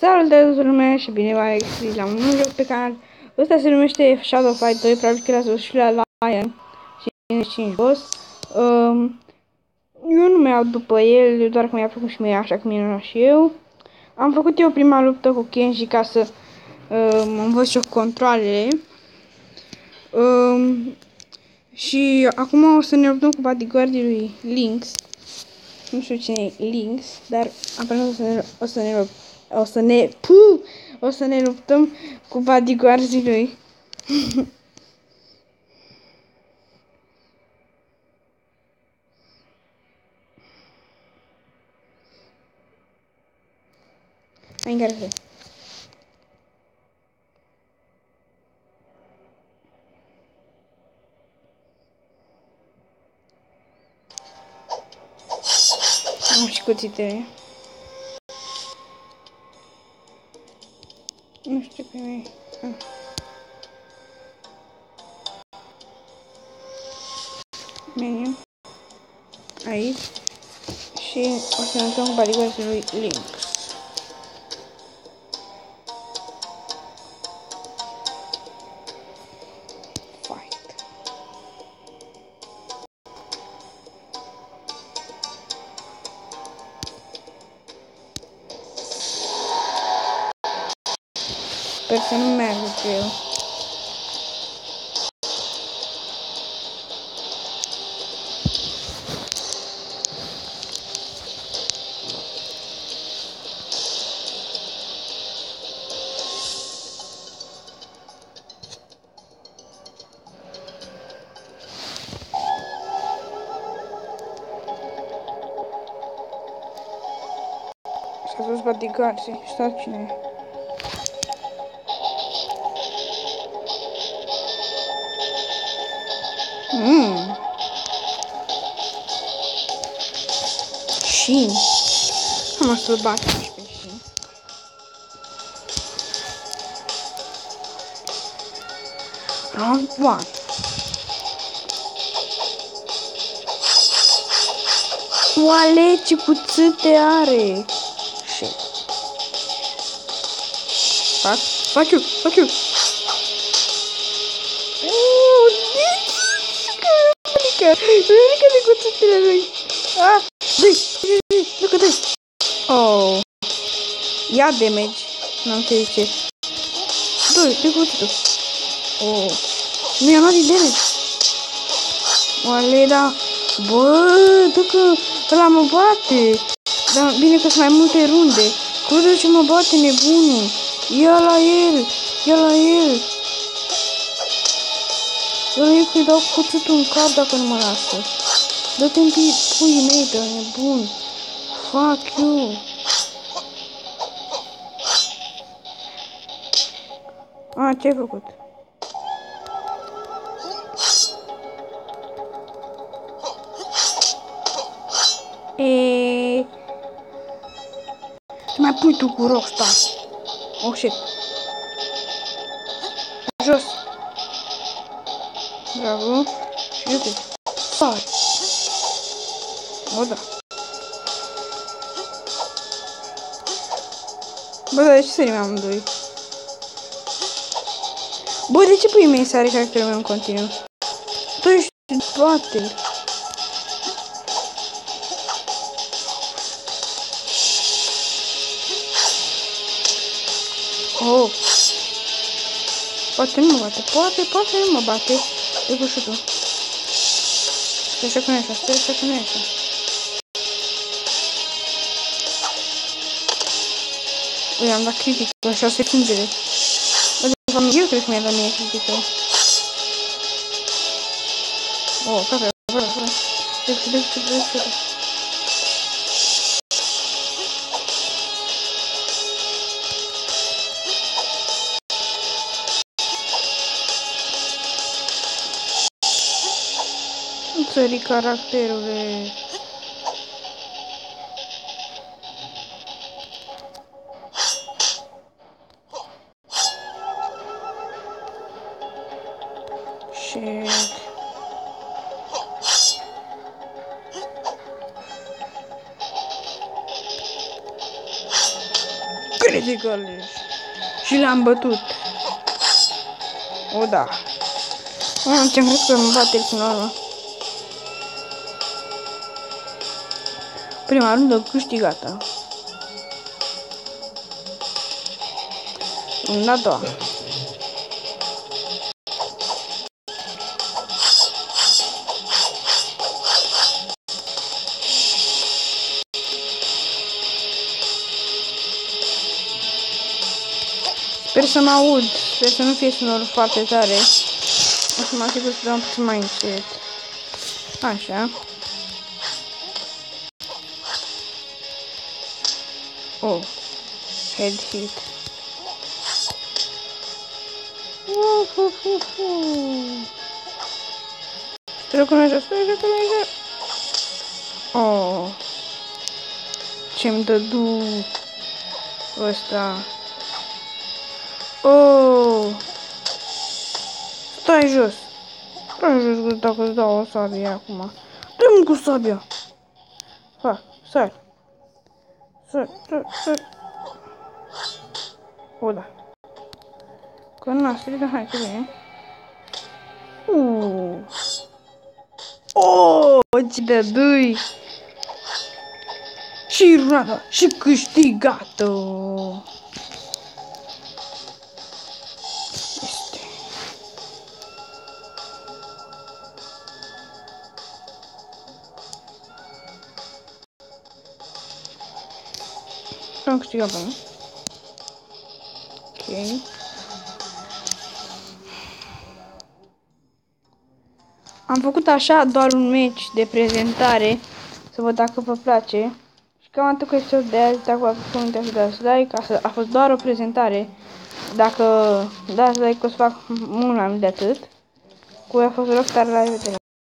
Salutare lumea și bine v-am găsit la un nou joc pe canal. Ăsta se numește Shadow Fight 2, probabil că l-ați văzut și la Lion și 5 boss. Um, eu nu mi-au după el, doar că mi-a făcut și mie așa cum era și eu. Am făcut eu prima luptă cu Kenji ca să um, învăț și eu controlele. Um, și acum o să ne luptăm cu bodyguardii lui Lynx. Nu știu cine e Lynx, dar aparent o să ne, o să ne luptăm o să ne... Puh, o să ne luptăm cu bodyguardzii lui. Hai în Am și cuțitele. Nu știu pe mine. Ah. Meniu. Aici. Și o să ne uităm cu baligoasele lui Lynx. Sper să nu meargă cu el. S-a dus bodyguardii, știu cine e. Mmm. Shin. Am să-l bat și pe Shin. Round 1. Oale, ce cuțite are! Shit. Fac, fac eu, fac eu! Ridică de cuțitele lui. Ah, dă-i, dă-i, dă-i, dă-i. Oh. Ia damage. N-am înțeles ce. Dă-i, dă-i cuțitul. Oh. Nu i-am luat din damage. Oale, da. Bă, dă că ăla mă bate. Dar bine că sunt mai multe runde. Crede ce mă bate nebunul. Ia la el, ia la el. Eu nu că-i dau cuțitul în cap dacă nu mă lasă. Dă-te în puii mei de nebun. Fuck you. A, ce-ai făcut? E... Să mai pui tu cu Rockstar. Oh, shit. Jos. Bravo. Și uite. Stai. O, da. Bă, dar de ce sărim amândoi? Bă, de ce pui mei sare caracterul meu în continuu? Tu ești bate Oh. Poate nu mă bate, poate, poate nu mă bate. E cu șutul. Stai așa că nu e așa, stai așa că nu e așa. Ui, am dat critic la 6 pungere. Bă, de fapt, eu cred că mi-a dat mie critică. Oh, fără, fără, fără. Deci, deci, deci, deci. Țării caracterule. Shit. Critical Și l-am bătut. O, da. Am ce-am crezut că îmi bate până la urmă. Prima rundă câștigată. Runda a doua. Sper să mă aud, sper să nu fie sonorul foarte tare. O să mă asigur să dau puțin mai încet. Așa. Oh. Head hit. Trebuie cu merge, trebuie cu merge. Oh. Ce-mi dă du ăsta. Oh! Stai jos! Stai jos dacă îți dau o sabie acum. Dă-mi cu sabia! Ha, stai! Stai, stai, stai! O, da. Că nu a strigat, hai, că bine. Uh. Oh, ce de dui! Și runa și câștigată! Am câștigat bani. Ok. Am făcut așa doar un match de prezentare, să văd dacă vă place. Și cam atât cu episodul de azi, dacă v-a plăcut, nu uitați să dați like, a fost doar o prezentare. Dacă dați like, o să fac mult mai mult de atât. Cu a fost Rockstar, la revedere!